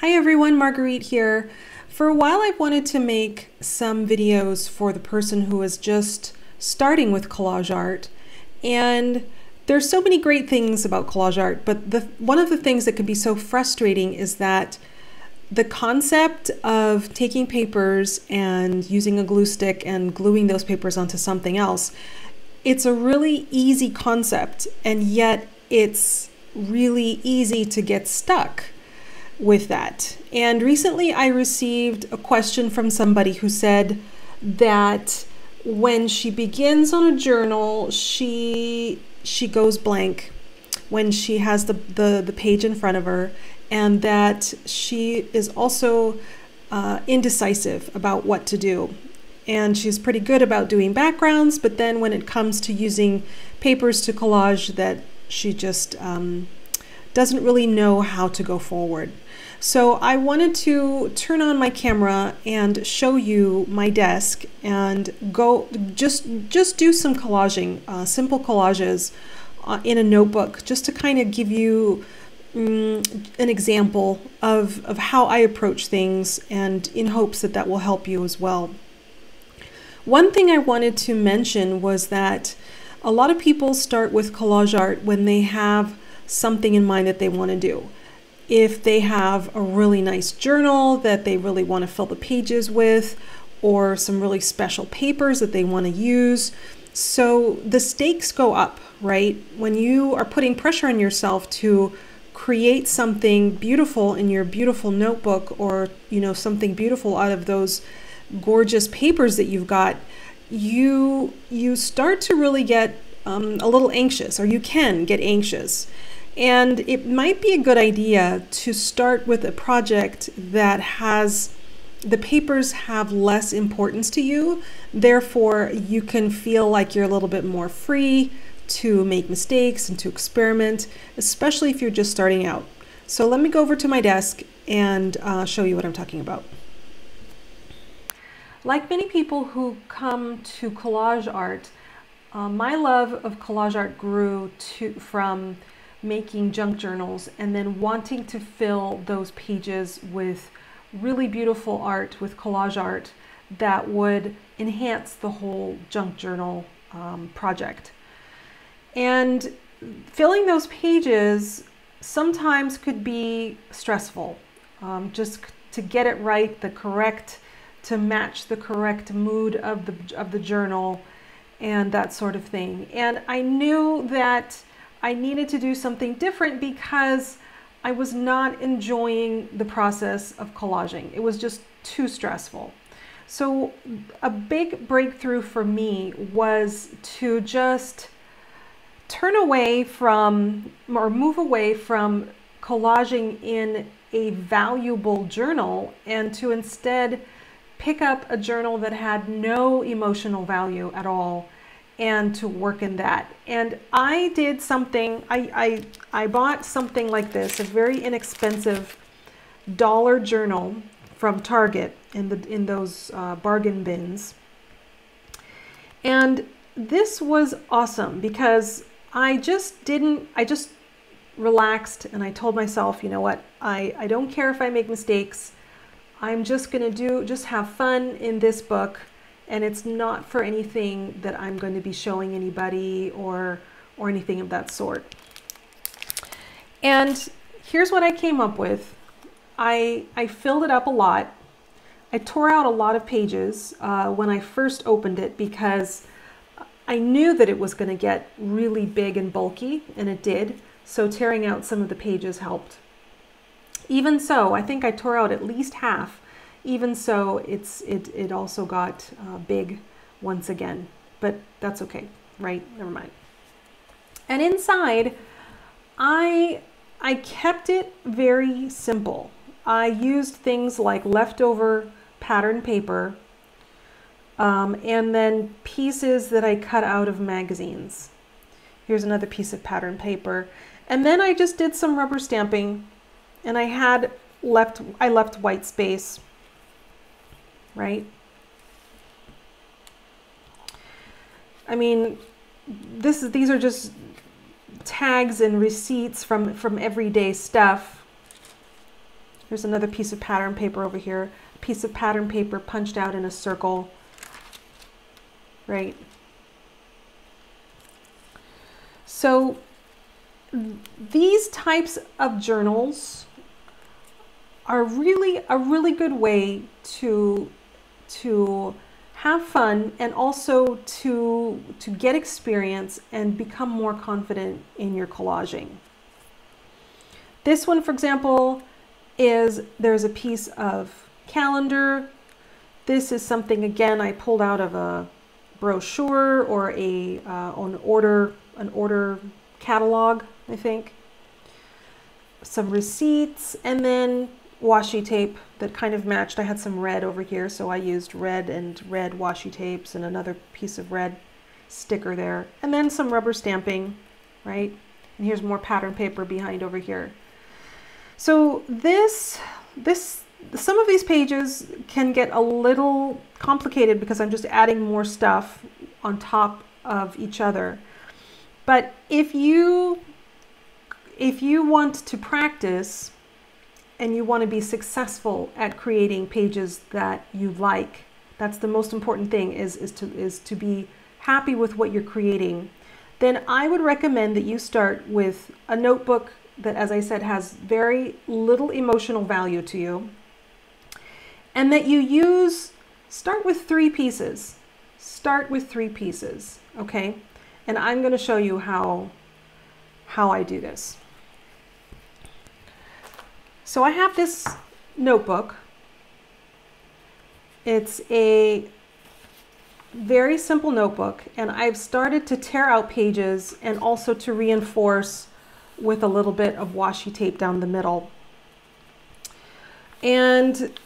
Hi everyone, Margarete here. For a while I've wanted to make some videos for the person who is just starting with collage art. And there's so many great things about collage art, but the, one of the things that can be so frustrating is that the concept of taking papers and using a glue stick and gluing those papers onto something else, it's a really easy concept and yet it's really easy to get stuck with that. And recently I received a question from somebody who said that when she begins on a journal, she she goes blank when she has the, the, the page in front of her and that she is also uh, indecisive about what to do. And she's pretty good about doing backgrounds, but then when it comes to using papers to collage that she just um, doesn't really know how to go forward. So I wanted to turn on my camera and show you my desk and go just just do some collaging, uh, simple collages uh, in a notebook, just to kind of give you um, an example of, of how I approach things and in hopes that that will help you as well. One thing I wanted to mention was that a lot of people start with collage art when they have something in mind that they want to do. If they have a really nice journal that they really want to fill the pages with, or some really special papers that they want to use. So the stakes go up, right? When you are putting pressure on yourself to create something beautiful in your beautiful notebook or, you know, something beautiful out of those gorgeous papers that you've got, you you start to really get um, a little anxious, or you can get anxious. And it might be a good idea to start with a project that has the papers have less importance to you. Therefore, you can feel like you're a little bit more free to make mistakes and to experiment, especially if you're just starting out. So let me go over to my desk and uh, show you what I'm talking about. Like many people who come to collage art, uh, my love of collage art grew to, from making junk journals and then wanting to fill those pages with really beautiful art, with collage art that would enhance the whole junk journal um, project. And filling those pages sometimes could be stressful, um, just to get it right, the correct, to match the correct mood of the, of the journal and that sort of thing. And I knew that I needed to do something different because I was not enjoying the process of collaging. It was just too stressful. So a big breakthrough for me was to just turn away from or move away from collaging in a valuable journal and to instead pick up a journal that had no emotional value at all and to work in that. And I did something, I, I, I bought something like this, a very inexpensive dollar journal from Target in, the, in those uh, bargain bins. And this was awesome because I just didn't, I just relaxed and I told myself, you know what, I, I don't care if I make mistakes. I'm just going to do, just have fun in this book and it's not for anything that I'm going to be showing anybody or or anything of that sort. And here's what I came up with. I, I filled it up a lot. I tore out a lot of pages uh, when I first opened it because I knew that it was going to get really big and bulky, and it did. So tearing out some of the pages helped. Even so, I think I tore out at least half even so, it's it, it also got uh, big once again, but that's okay, right? Never mind. And inside, I, I kept it very simple. I used things like leftover pattern paper um, and then pieces that I cut out of magazines. Here's another piece of pattern paper. And then I just did some rubber stamping and I had left, I left white space right? I mean, this is, these are just tags and receipts from, from everyday stuff. There's another piece of pattern paper over here, a piece of pattern paper punched out in a circle, right? So these types of journals are really a really good way to to have fun and also to to get experience and become more confident in your collaging. This one, for example, is there's a piece of calendar. This is something again I pulled out of a brochure or a uh, an order an order catalog, I think. Some receipts and then washi tape that kind of matched. I had some red over here, so I used red and red washi tapes and another piece of red sticker there. And then some rubber stamping, right? And here's more pattern paper behind over here. So this, this, some of these pages can get a little complicated because I'm just adding more stuff on top of each other. But if you, if you want to practice and you want to be successful at creating pages that you like, that's the most important thing is, is, to, is to be happy with what you're creating, then I would recommend that you start with a notebook that, as I said, has very little emotional value to you, and that you use, start with three pieces. Start with three pieces, okay? And I'm going to show you how, how I do this. So I have this notebook. It's a very simple notebook and I've started to tear out pages and also to reinforce with a little bit of washi tape down the middle. And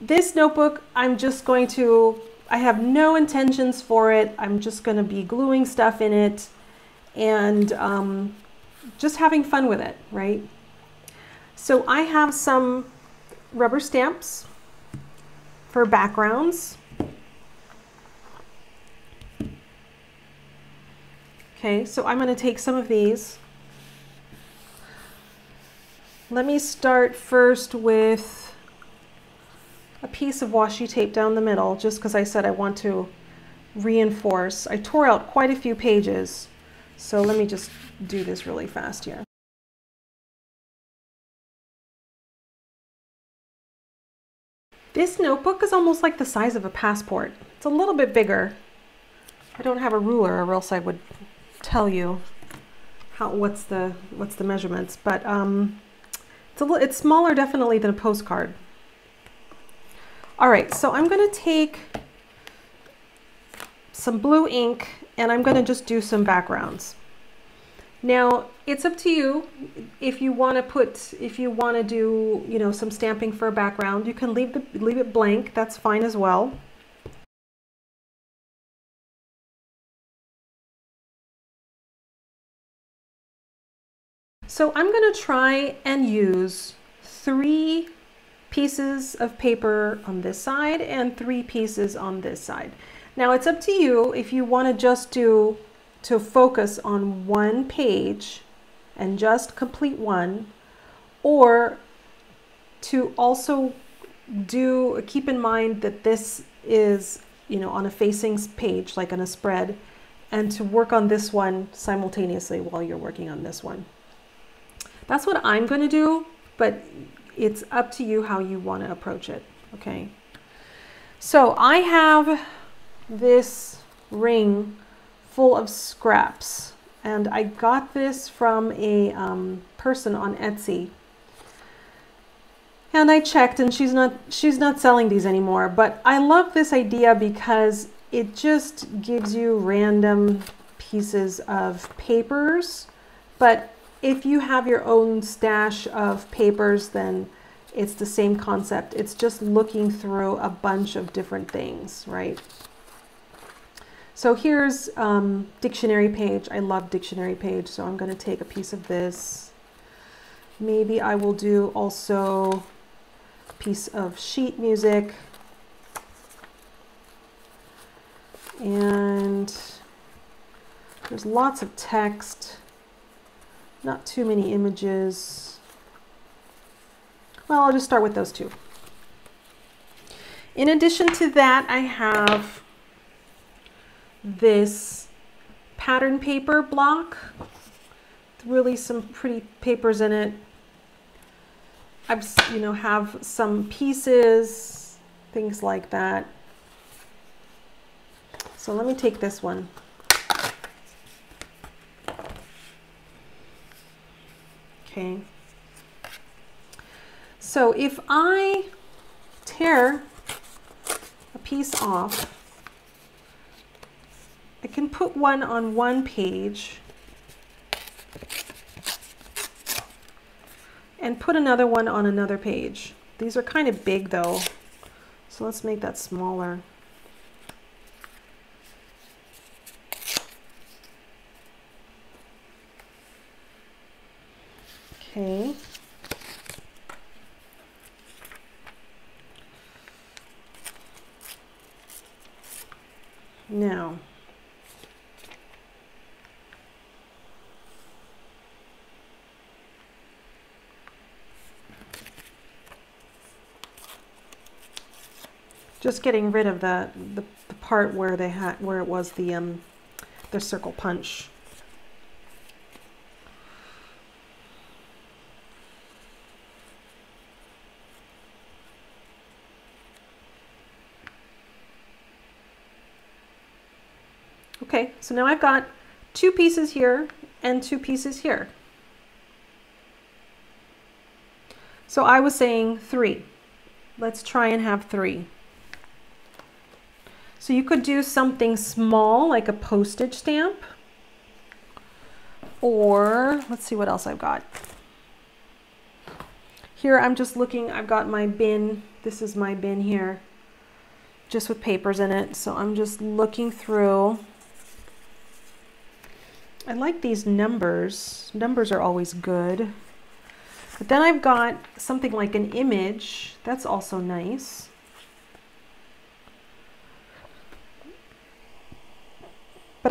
this notebook, I'm just going to, I have no intentions for it. I'm just going to be gluing stuff in it and um, just having fun with it, right? So I have some rubber stamps for backgrounds. Okay, so I'm going to take some of these. Let me start first with a piece of washi tape down the middle, just because I said I want to reinforce. I tore out quite a few pages, so let me just do this really fast here. This notebook is almost like the size of a passport. It's a little bit bigger. I don't have a ruler or else I would tell you how what's the what's the measurements, but um, it's a little, it's smaller definitely than a postcard. All right, so I'm going to take some blue ink and I'm going to just do some backgrounds. Now, it's up to you if you want to put, if you want to do, you know, some stamping for a background, you can leave, the, leave it blank. That's fine as well. So I'm going to try and use three pieces of paper on this side and three pieces on this side. Now it's up to you if you want to just do to focus on one page and just complete one, or to also do keep in mind that this is you know on a facing page like on a spread and to work on this one simultaneously while you're working on this one. That's what I'm going to do, but it's up to you how you want to approach it, okay? So I have this ring full of scraps. And I got this from a um, person on Etsy. And I checked and she's not she's not selling these anymore, but I love this idea because it just gives you random pieces of papers. But if you have your own stash of papers, then it's the same concept. It's just looking through a bunch of different things, right? So here's um, dictionary page. I love dictionary page, so I'm going to take a piece of this. Maybe I will do also a piece of sheet music. And there's lots of text, not too many images. Well, I'll just start with those two. In addition to that, I have this pattern paper block. Really some pretty papers in it. I've, you know, have some pieces, things like that. So let me take this one. Okay. So if I tear a piece off, I can put one on one page and put another one on another page. These are kind of big though, so let's make that smaller. Okay. Now, just getting rid of the, the, the part where they had where it was the um the circle punch. Okay, so now I've got two pieces here and two pieces here. So I was saying three. Let's try and have three. So you could do something small like a postage stamp. Or let's see what else I've got. Here I'm just looking, I've got my bin. This is my bin here, just with papers in it. So I'm just looking through. I like these numbers. Numbers are always good. But then I've got something like an image. That's also nice.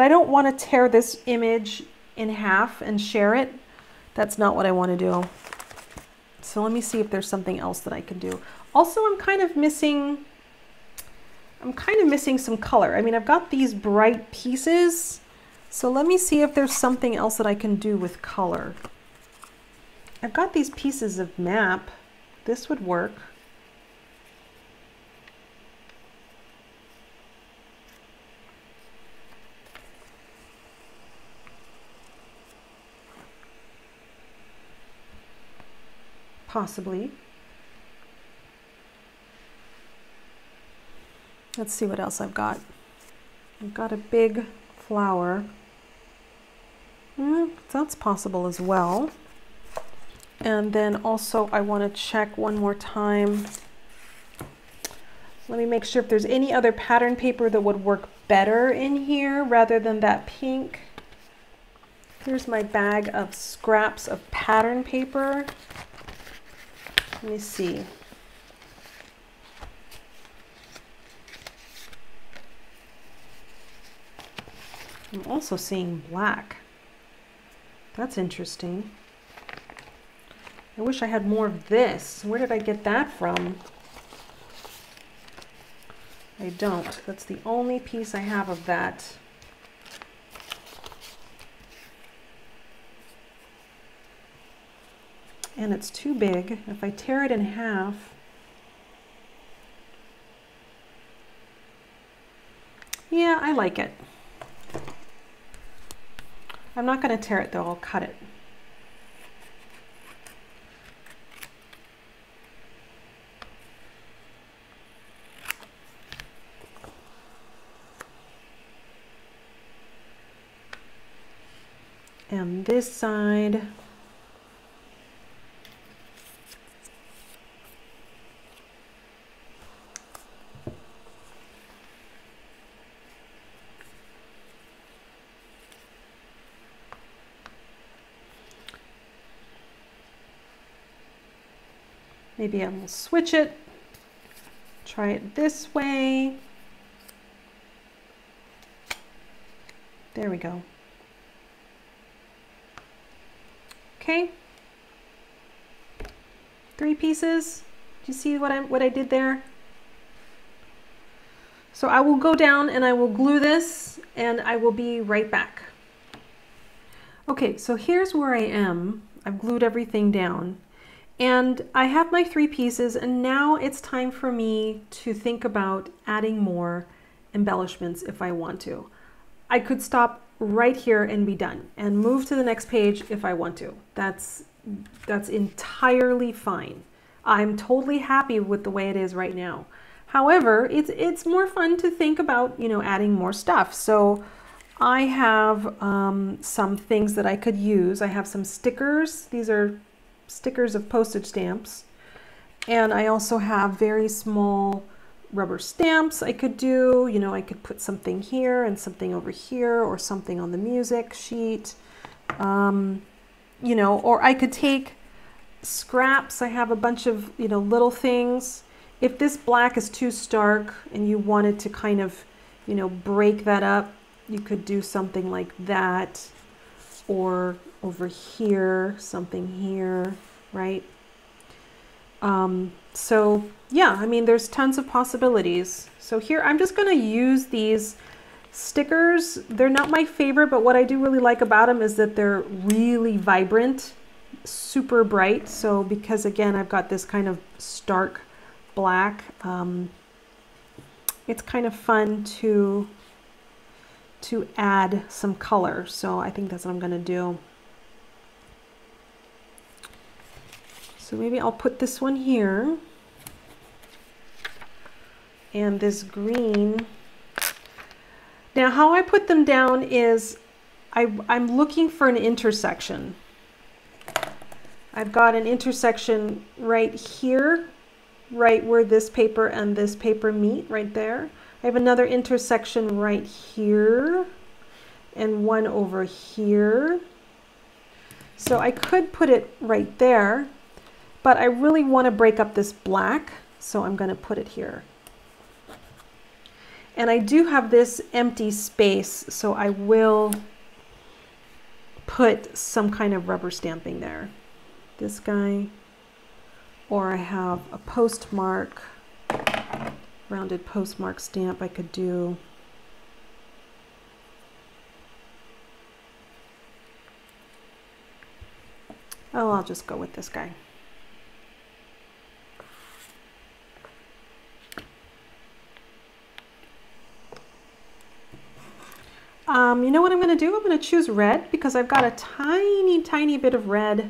But I don't want to tear this image in half and share it. That's not what I want to do. So let me see if there's something else that I can do. Also, I'm kind of missing, I'm kind of missing some color. I mean, I've got these bright pieces. So let me see if there's something else that I can do with color. I've got these pieces of map. This would work. Possibly. Let's see what else I've got. I've got a big flower. Mm, that's possible as well. And then also I want to check one more time. Let me make sure if there's any other pattern paper that would work better in here rather than that pink. Here's my bag of scraps of pattern paper. Let me see. I'm also seeing black. That's interesting. I wish I had more of this. Where did I get that from? I don't. That's the only piece I have of that. And it's too big. If I tear it in half, yeah, I like it. I'm not going to tear it though, I'll cut it. And this side, Maybe I will switch it, try it this way. There we go. Okay. three pieces. Do you see what I, what I did there? So I will go down and I will glue this and I will be right back. Okay, so here's where I am. I've glued everything down and I have my three pieces and now it's time for me to think about adding more embellishments if I want to. I could stop right here and be done and move to the next page if I want to. That's, that's entirely fine. I'm totally happy with the way it is right now. However, it's, it's more fun to think about, you know, adding more stuff. So I have um, some things that I could use. I have some stickers. These are stickers of postage stamps. And I also have very small rubber stamps I could do. You know, I could put something here and something over here or something on the music sheet. Um, you know, or I could take scraps. I have a bunch of, you know, little things. If this black is too stark and you wanted to kind of, you know, break that up, you could do something like that or over here, something here, right? Um, so yeah, I mean, there's tons of possibilities. So here, I'm just gonna use these stickers. They're not my favorite, but what I do really like about them is that they're really vibrant, super bright. So because again, I've got this kind of stark black, um, it's kind of fun to to add some color. So I think that's what I'm gonna do. So maybe I'll put this one here and this green. Now how I put them down is I, I'm looking for an intersection. I've got an intersection right here, right where this paper and this paper meet, right there. I have another intersection right here and one over here. So I could put it right there, but I really want to break up this black, so I'm going to put it here. And I do have this empty space, so I will put some kind of rubber stamping there. This guy, or I have a postmark rounded postmark stamp I could do. Oh, I'll just go with this guy. Um, you know what I'm going to do? I'm going to choose red because I've got a tiny, tiny bit of red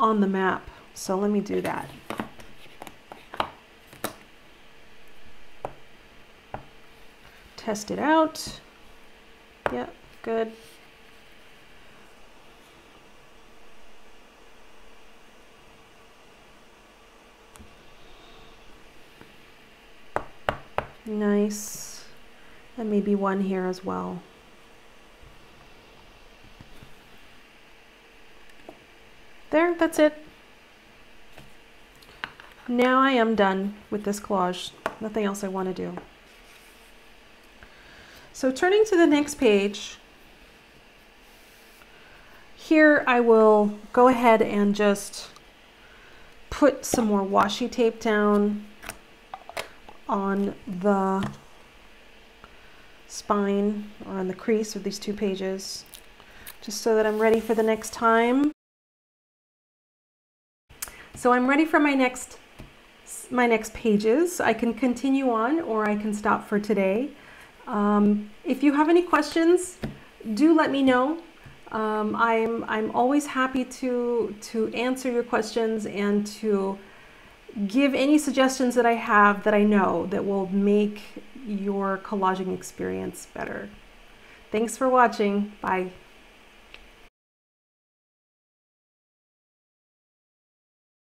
on the map. So let me do that. test it out. Yep, good. Nice. And maybe one here as well. There, that's it. Now I am done with this collage. Nothing else I want to do. So turning to the next page, here I will go ahead and just put some more washi tape down on the spine or on the crease of these two pages just so that I'm ready for the next time. So I'm ready for my next my next pages. I can continue on or I can stop for today. Um, if you have any questions, do let me know. Um, I'm, I'm always happy to, to answer your questions and to give any suggestions that I have that I know that will make your collaging experience better. Thanks for watching. Bye.